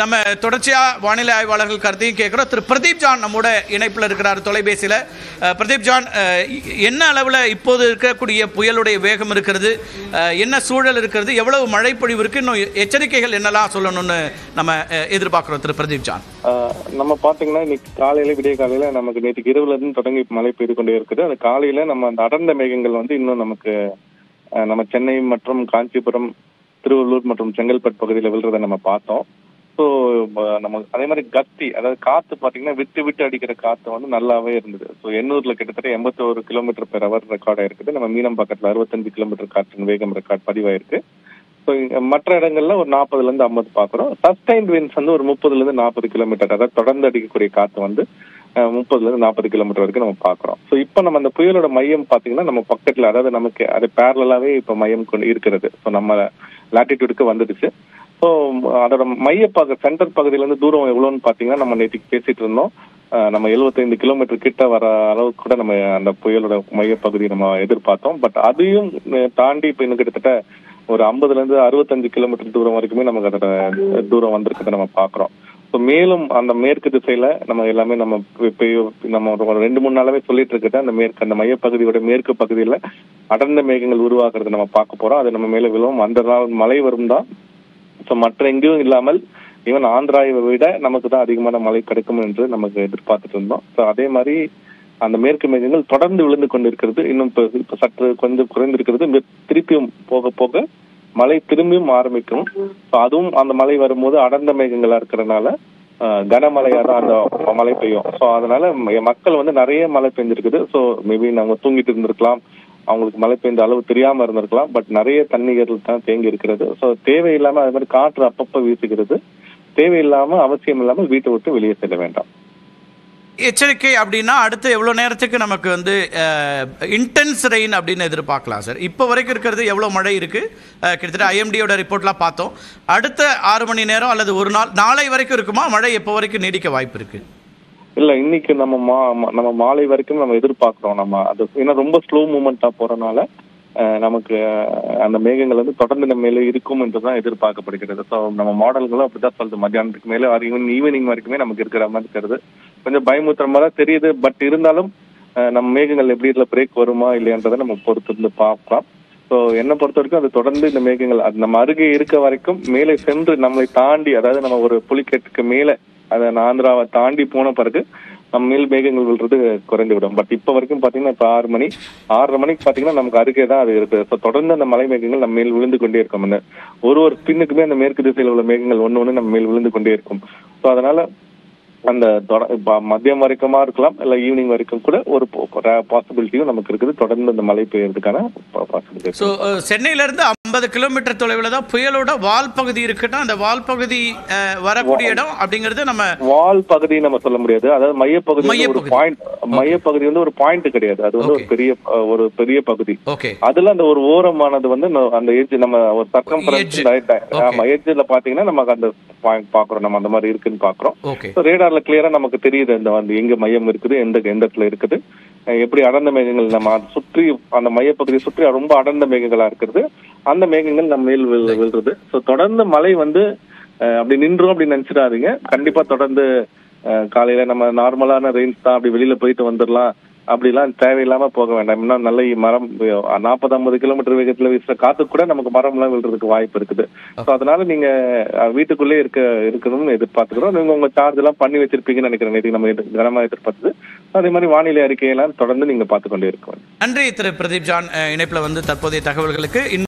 நம்ம தொடர்ச்சியா வானிலை ஆய்வாளர்கள் கருத்தையும் கேட்கிறோம். திரு பிரதீப் ஜான் நம்மோட இணைப்பில் இருக்கிறார் தொலைபேசியில். பிரதீப் ஜான் என்ன அளவில் இப்போது இருக்கக்கூடிய புயலுடைய வேகம் இருக்கிறது? என்ன சூழல் இருக்கிறது? எவ்வளவு மழை பொழிவு இருக்கு? இன்னும் எச்சரிக்கைகள் என்னெல்லாம் சொல்லணும்னு நம்ம எதிர்பார்க்குறோம் எதிர்பார்க்கிறோம் திரு பிரதீப் ஜான். நம்ம பார்த்தீங்கன்னா இன்னைக்கு காலையில விடிய காலையில நமக்கு நேற்று இரவுல இருந்து தொடங்கி மழை பெய்து கொண்டே இருக்குது. அது காலையில நம்ம அந்த அடர்ந்த மேகங்கள் வந்து இன்னும் நமக்கு நம்ம சென்னை மற்றும் காஞ்சிபுரம் திருவள்ளூர் மற்றும் செங்கல்பட்டு பகுதியில் விழுறதை நம்ம பார்த்தோம். ஸோ நம்ம அதே மாதிரி கத்தி அதாவது காத்து பாத்தீங்கன்னா விட்டு விட்டு அடிக்கிற காத்து வந்து நல்லாவே இருந்தது. ஸோ எண்ணூர்ல கிட்டத்தட்ட எண்பத்தோரு கிலோமீட்டர் பெர் அவர் ரெக்கார்ட் ஆயிருக்குது. நம்ம மீனம் பக்கத்துல அறுபத்தஞ்சு கிலோமீட்டர் காற்றின் வேகம் ரெக்கார்ட் பதிவாயிருக்கு. ஸோ மற்ற இடங்கள்ல ஒரு நாற்பதுல இருந்து ஐம்பது பாக்குறோம். சஸ்டைன்ட் வின்ஸ் வந்து ஒரு முப்பதுல இருந்து நாற்பது கிலோமீட்டர் அதாவது தொடர்ந்து அடிக்கக்கூடிய காத்து வந்து முப்பதுல இருந்து நாற்பது கிலோமீட்டர் வரைக்கும் நம்ம பாக்குறோம். ஸோ இப்போ நம்ம அந்த புயலோட மையம் பாத்தீங்கன்னா நம்ம பக்கத்துல அதாவது நமக்கு அது பேரலாவே இப்போ மையம் கொண்டு இருக்கிறது. ஸோ நம்ம லாட்டிடியூடுக்கு வந்துடுச்சு. ஸோ அதோட மையப்பாக சென்டர் பகுதியில இருந்து தூரம் எவ்வளோன்னு பாத்தீங்கன்னா நம்ம நேற்றுக்கு பேசிட்டு இருந்தோம். நம்ம 75 கிலோமீட்டர் கிட்ட வர அளவுக்கு கூட நம்ம அந்த புயலோட மையப்பகுதியை நம்ம எதிர்பார்த்தோம். பட் அதையும் தாண்டி இப்போ இன்னும் கிட்டத்தட்ட ஒரு ஐம்பதுல இருந்து அறுபத்தஞ்சு கிலோமீட்டர் தூரம் வரைக்குமே நமக்கு அதோட தூரம் வந்திருக்கிறத நம்ம பார்க்குறோம். ஸோ மேலும் அந்த மேற்கு திசையில நம்ம எல்லாமே நம்ம இப்போ நம்ம ஒரு ஒரு ரெண்டு மூணு நாளாவே சொல்லிட்டு இருக்கிறது அந்த மேற்கு அந்த மையப்பகுதியோட மேற்கு பகுதியில அடர்ந்த மேகங்கள் உருவாக்குறத நம்ம பார்க்க போறோம். அது நம்ம மேல விழுவும் அந்த நாள் மழை வரும் தான் ஸோ மற்ற எங்கேயும் இல்லாமல் ஈவன் ஆந்திராவை விட நமக்கு தான் அதிகமான மழை கிடைக்கும் என்று நமக்கு எதிர்பார்த்துட்டு இருந்தோம். ஸோ அதே மாதிரி அந்த மேற்கு மேகங்கள் தொடர்ந்து விழுந்து கொண்டிருக்கிறது. இன்னும் இப்போ இப்போ சற்று கொஞ்சம் குறைந்திருக்கிறது. திருப்பியும் போக போக மழை திரும்பியும் ஆரம்பிக்கும். ஸோ அதுவும் அந்த மழை வரும்போது அடர்ந்த மேகங்களா இருக்கிறதுனால கனமழையா தான் அந்த மழை பெய்யும். ஸோ அதனால மக்கள் வந்து நிறைய மழை பெஞ்சிருக்குது. ஸோ மேபி நாங்க தூங்கிட்டு இருந்திருக்கலாம். அவங்களுக்கு மழை பெய்ந்த அளவு தெரியாம இருந்திருக்கலாம். பட் நிறைய தண்ணீர்கள் தான் தேங்கி இருக்கிறது. ஸோ தேவையில்லாம அது மாதிரி காற்று அப்பப்போ வீசுகிறது. தேவையில்லாம அவசியம் இல்லாமல் வீட்டை விட்டு வெளியே செல்ல வேண்டாம். எச்சரிக்கை அப்படின்னா அடுத்து எவ்வளோ நேரத்துக்கு நமக்கு வந்து இன்டென்ஸ் ரெயின் அப்படின்னு எதிர்பார்க்கலாம் சார் இப்போ வரைக்கும் இருக்கிறது எவ்வளோ மழை இருக்குது கிட்டத்தட்ட ஐஎம்டியோட ரிப்போர்ட்லாம் பார்த்தோம். அடுத்த ஆறு மணி நேரம் அல்லது ஒரு நாள் நாளை வரைக்கும் இருக்குமா? மழை எப்போ வரைக்கும் நீடிக்க வாய்ப்பு இருக்குது இல்ல இன்னைக்கு நம்ம மா நம்ம மாலை வரைக்கும் நம்ம எதிர்பார்க்கிறோம். நம்ம அது ஏன்னா ரொம்ப ஸ்லோ மூமெண்டா போறனால நமக்கு அந்த மேகங்கள் வந்து தொடர்ந்து நம்ம மேலே இருக்கும் என்றுதான் எதிர்பார்க்கப்படுகிறது. ஸோ நம்ம மாடல்களும் அப்படிதான் சொல்லுது. மத்தியானத்துக்கு மேலே ஈவன் ஈவினிங் வரைக்குமே நமக்கு இருக்கிற மாதிரி இருக்கிறது கொஞ்சம் பயமுத்துற மாதிரி தான் தெரியுது. பட் இருந்தாலும் நம்ம மேகங்கள் எப்படி இதுல பிரேக் வருமா இல்லையன்றதை நம்ம பொறுத்திருந்து பார்க்கலாம். ஸோ என்னை பொறுத்த வரைக்கும் அது தொடர்ந்து இந்த மேகங்கள் அது நம்ம அருகே இருக்க வரைக்கும் மேலே சென்று நம்மளை தாண்டி அதாவது நம்ம ஒரு புலிக்கட்டுக்கு மேலே அதை ஆந்திராவை தாண்டி போன பிறகு நம்ம மேல் மேகங்கள் விழுறது குறைந்து விடும் பட் இப்ப வரைக்கும் பாத்தீங்கன்னா இப்ப ஆறு மணி ஆறரை மணிக்கு பாத்தீங்கன்னா நமக்கு அருகே தான் அது இருக்கு ஸோ தொடர்ந்து அந்த மலை மேகங்கள் நம்ம மேல் விழுந்து கொண்டே இருக்கும். அந்த ஒரு ஒரு பின்னுக்குமே அந்த மேற்கு திசையில் உள்ள மேகங்கள் ஒண்ணு ஒண்ணு நம்ம மேல் விழுந்து கொண்டே இருக்கும். ஸோ அதனால அந்த தொட- மதியம் வரைக்குமா இருக்கலாம் இல்ல ஈவினிங் வரைக்கும் கூட ஒரு பாசிபிலிட்டியும் நமக்கு இருக்குது. தொடர்ந்து அந்த மழை பெய்யறதுக்கான பாசிபிலிட்டி சென்னையில இருந்து ஐம்பது கிலோமீட்டர் தொலைவில் தான் புயலோட வால் பகுதி இருக்குன்னா அந்த வால் பகுதி வரக்கூடிய இடம் அப்படிங்கிறது நம்ம வால் பகுதி நம்ம சொல்ல முடியாது. அதாவது மையப்பகுதி ஒரு. பாயிண்ட் மையப்பகுதி வந்து ஒரு பாயிண்ட் கிடையாது. அது வந்து ஒரு. பெரிய ஒரு பெரிய பகுதி. அதுல அந்த ஒரு ஓரமானது வந்து அந்த எட்ஜ் நம்ம ஒரு Edge. ஆமா எட்ஜ்ல பாத்தீங்கன்னா நமக்கு அந்த பாயிண்ட் பாக்குறோம். நம்ம அந்த மாதிரி இருக்குன்னு பாக்குறோம். ரேடார்ல கிளியரா நமக்கு தெரியுது இந்த வந்து எங்க மையம் இருக்குது எந்த எந்த இடத்துல இருக்குது எப்படி அடர்ந்த மேகங்கள் நம்ம சுற்றி அந்த மையப்பகுதியை சுற்றி ரொம்ப அடர்ந்த மேகங்களா இருக்கிறது. அந்த மேகங்கள் நம்ம மேல் விழு- விழுறது. ஸோ தொடர்ந்து மழை வந்து அப்படி நின்றும் அப்படி நினைச்சிடாதீங்க. கண்டிப்பா தொடர்ந்து காலையில நம்ம நார்மலான ரெயின்ஸ் தான் அப்படி வெளியில போயிட்டு வந்துடலாம் அப்படிலாம் தேவையில்லாம போக வேண்டாம். இன்னும் நல்ல மரம் நாற்பது ஐம்பது கிலோமீட்டர் வேகத்துல வீசுற காத்து கூட நமக்கு மரம் எல்லாம் விழுறதுக்கு வாய்ப்பு இருக்குது. ஸோ அதனால நீங்க வீட்டுக்குள்ளே இருக்க இருக்கணும்னு எதிர்பார்த்துக்கிறோம். நீங்க உங்க சார்ஜ் எல்லாம் பண்ணி வச்சிருப்பீங்கன்னு நினைக்கிறேன். நேற்று நம்ம கனமா எதிர்பார்த்தது. அதே மாதிரி வானிலை அறிக்கையெல்லாம் தொடர்ந்து நீங்க பார்த்து கொண்டே இருக்க நன்றி திரு பிரதீப் ஜான். இணைப்புல வந்து தற்போதைய தகவல்களுக்கு